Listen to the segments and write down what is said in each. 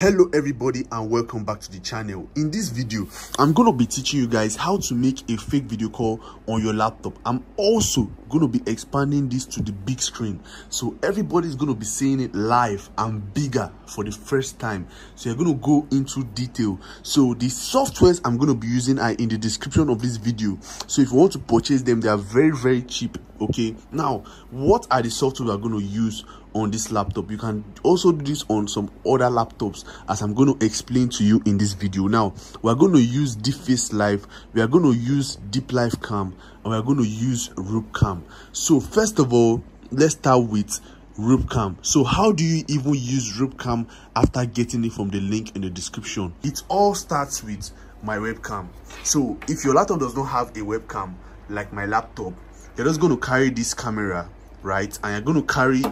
hello everybody and welcome back to the channel. In this video i'm going to be teaching you guys how to make a fake video call on your laptop. I'm also going to be expanding this to the big screen. So everybody's going to be seeing it live and bigger for the first time. So you're going to go into detail. So the softwares i'm going to be using are in the description of this video. So if you want to purchase them they are very very cheap okay now what are the software we're going to use on this laptop? You can also do this on some other laptops as i'm going to explain to you in this video. Now we're going to use deepface live we are going to use deep live cam and we're going to use rubcam so first of all let's start with rubcam so how do you even use rubcam after getting it from the link in the description? It all starts with my webcam. So if your laptop does not have a webcam like my laptop you're just going to carry this camera right and you're going to carry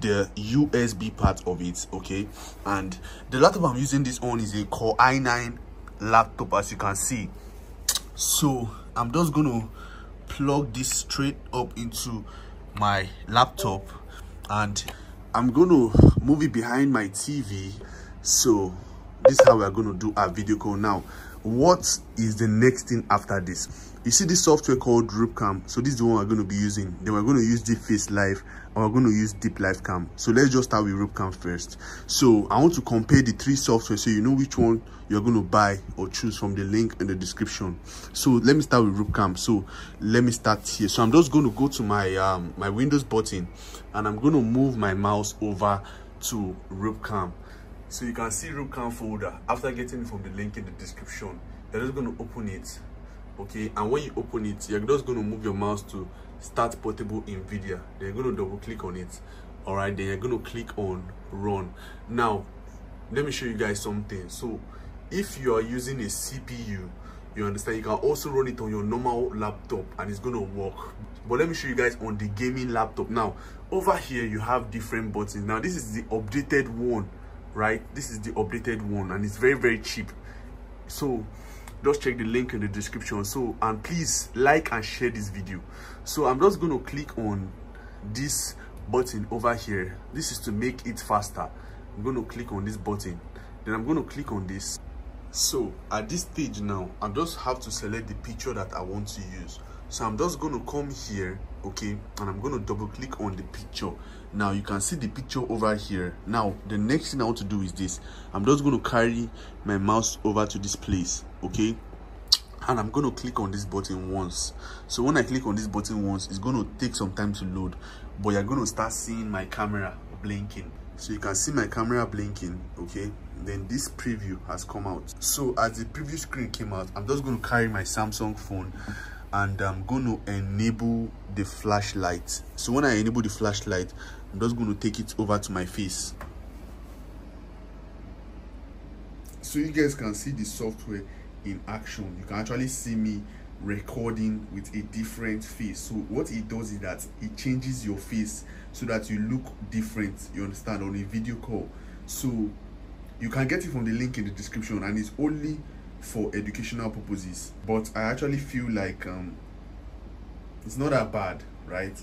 the usb part of it okay? And the laptop i'm using this on is a core i9 laptop as you can see. So i'm just going to plug this straight up into my laptop and i'm going to move it behind my tv so this is how we're going to do our video call. Now what is the next thing after this you see this software called rubcam? So this is the one we're going to be using. Then we're going to use deep face live and we're going to use deep live cam. So let's just start with rubcam first. So i want to compare the three software so you know which one you're going to buy or choose from the link in the description. So let me start with rubcam. So let me start here. So i'm just going to go to my um my windows button and i'm going to move my mouse over to rubcam. So you can see rubcam folder after getting from the link in the description. You're just going to open it okay? And when you open it you're just going to move your mouse to start portable nvidia. Then you're going to double click on it. All right then you're going to click on run. Now let me show you guys something. So if you are using a cpu you understand you can also run it on your normal laptop and it's to work. But let me show you guys on the gaming laptop. Now over here you have different buttons. Now this is the updated one right? This is the updated one and it's very very cheap. So just check the link in the description. So and please like and share this video. So i'm just going to click on this button over here. This is to make it faster. I'm going to click on this button. Then i'm going to click on this. So at this stage now i just have to select the picture that i want to use. So i'm just going to come here okay and i'm going to double click on the picture. Now you can see the picture over here. Now the next thing i want to do is this. I'm just going to carry my mouse over to this place okay? And i'm going to click on this button once. So when i click on this button once it's going to take some time to load but you're going to start seeing my camera blinking. So you can see my camera blinking okay? Then this preview has come out. So as the preview screen came out i'm just going to carry my samsung phone and i'm going to enable the flashlight. So when i enable the flashlight i'm just going to take it over to my face. So you guys can see the software in action. You can actually see me recording with a different face. So what it does is that it changes your face so that you look different you understand on a video call. So you can get it from the link in the description and it's only for educational purposes. But i actually feel like um it's not that bad right?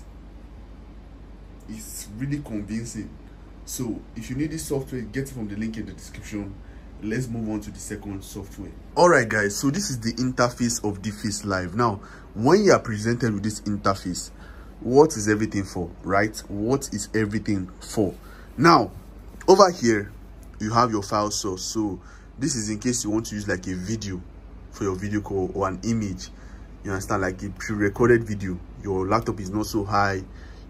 It's really convincing. So if you need this software get it from the link in the description let's move on to the second software. All right guys so this is the interface of deepface live. Now when you are presented with this interface what is everything for right? What is everything for? Now over here you have your file source. So this is in case you want to use like a video for your video call or an image. You understand? Like a pre-recorded video your laptop is not so high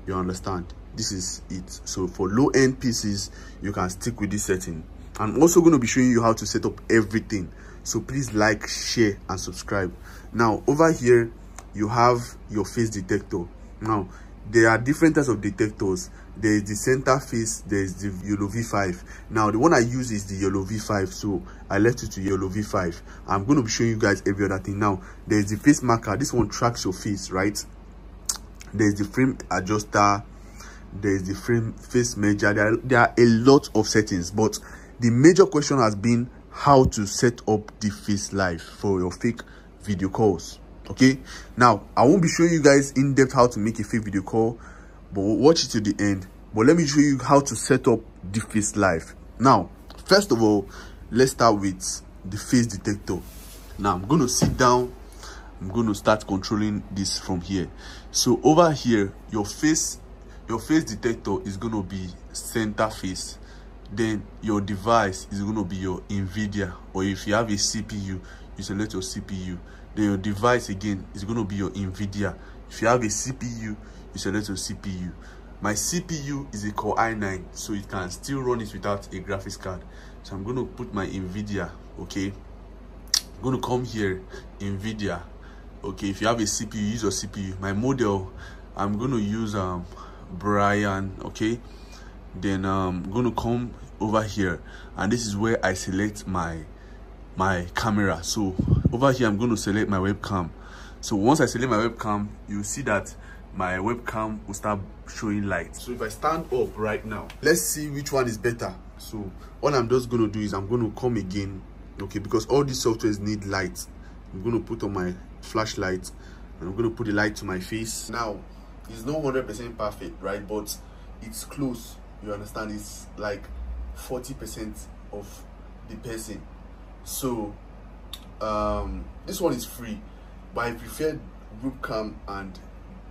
you understand? This is it. So for low-end PCs you can stick with this setting i'm also going to be showing you how to set up everything. So please like share and subscribe. Now over here you have your face detector. Now there are different types of detectors. There is the center face there is the YOLO v5 now the one i use is the YOLO v5 so i left it to YOLO v5 i'm going to be showing you guys every other thing. Now there is the face marker. This one tracks your face right? There is the frame adjuster. There is the frame face measure. There are, there are a lot of settings but the major question has been how to set up the face live for your fake video calls okay? Now i won't be showing you guys in depth how to make a fake video call but watch it to the end. But let me show you how to set up the face live. Now first of all let's start with the face detector. Now i'm going to sit down. I'm going to start controlling this from here. So over here your face your face detector is going to be center face then your device is going to be your nvidia. Or if you have a cpu you select your cpu then your device again is going to be your nvidia. If you have a cpu you select your cpu my cpu is a core i9 so it can still run it without a graphics card. So i'm going to put my nvidia okay? I'm going to come here nvidia okay? If you have a cpu use your cpu my model i'm going to use um brian okay? Then um, i'm going to come over here and this is where i select my my camera. So over here i'm going to select my webcam. So once i select my webcam you see that my webcam will start showing light. So if i stand up right now let's see which one is better. So all i'm just going to do is i'm going to come again okay because all these softwares need light. I'm going to put on my flashlight and i'm going to put the light to my face. Now it's not 100 percent perfect right but it's close. You understand? It's like 40 percent of the person. So um this one is free but i prefer Rubcam and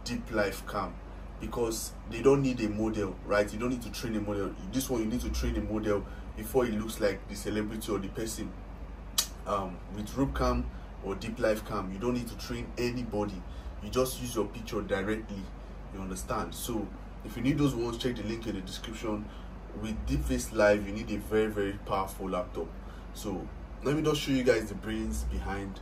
deep live cam because they don't need a model right? You don't need to train a model. This one you need to train a model before it looks like the celebrity or the person. Um with Rubcam or deep live cam you don't need to train anybody. You just use your picture directly you understand? So if you need those ones check the link in the description with deepface live you need a very very powerful laptop. So let me just show you guys the brains behind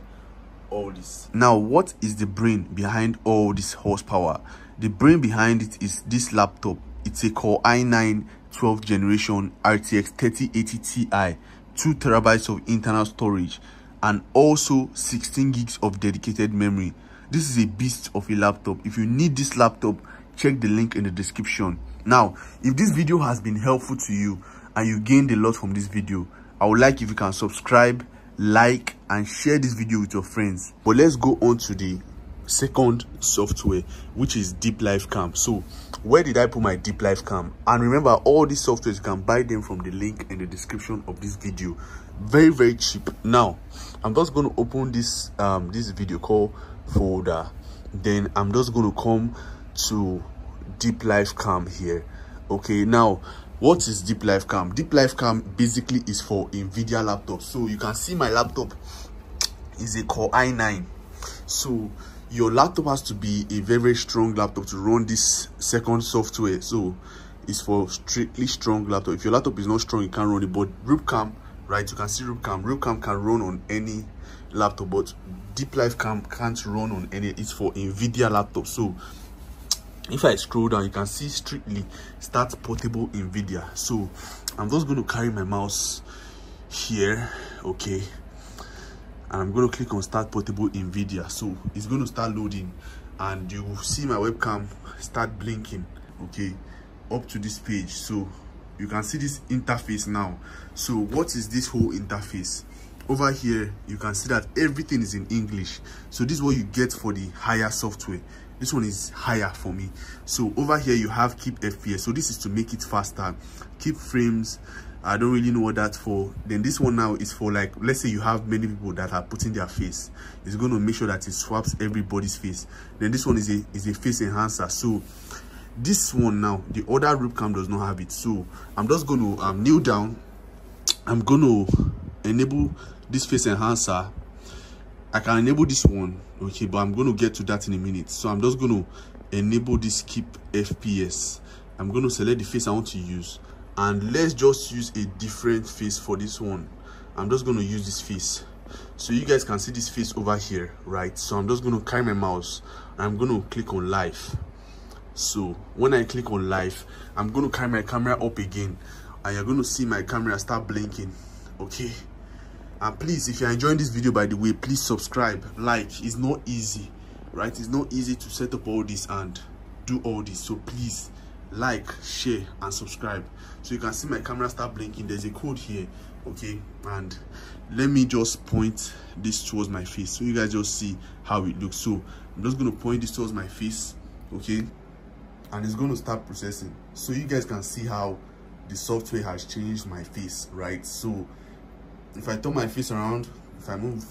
all this. Now what is the brain behind all this horsepower? The brain behind it is this laptop. It's a core i9 12th generation rtx 3080 ti 2 terabytes of internal storage and also 16 gigs of dedicated memory. This is a beast of a laptop. If you need this laptop check the link in the description. Now if this video has been helpful to you and you gained a lot from this video i would like if you can subscribe like and share this video with your friends. But let's go on to the second software which is deep live cam so where did i put my deep live cam and remember all these softwares you can buy them from the link in the description of this video. Very very cheap. Now i'm just going to open this um this video call folder. Then i'm just going to come to deep live cam here. Okay now what is deep live cam deep live cam basically is for nvidia laptop. So you can see my laptop is a core i9 so your laptop has to be a very, very strong laptop to run this second software. So it's for strictly strong laptop. If your laptop is not strong you can't run it. But Rubcam right you can see Rubcam Rubcam can run on any laptop but deep live cam can't run on any it's for nvidia laptop. So if i scroll down you can see strictly start portable nvidia. So i'm just going to carry my mouse here okay? And i'm going to click on start portable nvidia. So it's going to start loading. And you will see my webcam start blinking okay? Up to this page. So you can see this interface now. So what is this whole interface? Over here you can see that everything is in english. So this is what you get for the higher software this one is higher for me. So over here you have keep fps so this is to make it faster. Keep frames. I don't really know what that's for. Then this one now is for like let's say you have many people that are putting their face. It's going to make sure that it swaps everybody's face. Then this one is a is a face enhancer. So this one now the other Rubcam does not have it. So i'm just going to um, kneel down. I'm going to enable this face enhancer i can enable this one okay but i'm going to get to that in a minute. So i'm just going to enable this keep fps i'm going to select the face i want to use and let's just use a different face for this one. I'm just going to use this face. So you guys can see this face over here right? So i'm just going to carry my mouse i'm going to click on live. So when i click on live i'm going to carry my camera up again and you're going to see my camera start blinking okay and please if you're enjoying this video by the way please subscribe. Like it's not easy right? It's not easy to set up all this and do all this. So please like share and subscribe. So you can see my camera start blinking. There's a code here okay? And let me just point this towards my face so you guys just see how it looks. So i'm just going to point this towards my face okay? And it's going to start processing. So you guys can see how the software has changed my face right? So if i turn my face around if i move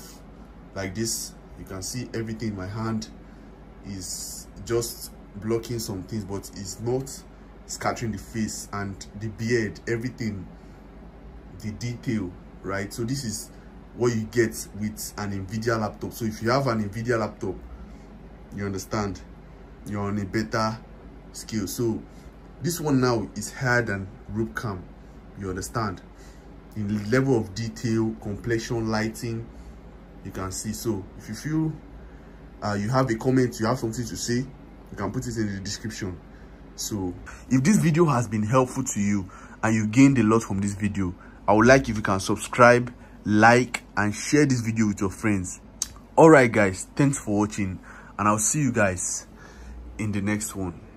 like this you can see everything in my hand is just blocking some things but it's not scattering the face and the beard everything the detail right? So this is what you get with an nvidia laptop. So if you have an nvidia laptop you understand you're on a better scale. So this one now is higher than Rubicam you understand in level of detail complexion lighting you can see. So if you feel uh, you have a comment you have something to say you can put it in the description. So if this video has been helpful to you and you gained a lot from this video i would like if you can subscribe like and share this video with your friends. All right guys. Thanks for watching and i'll see you guys in the next one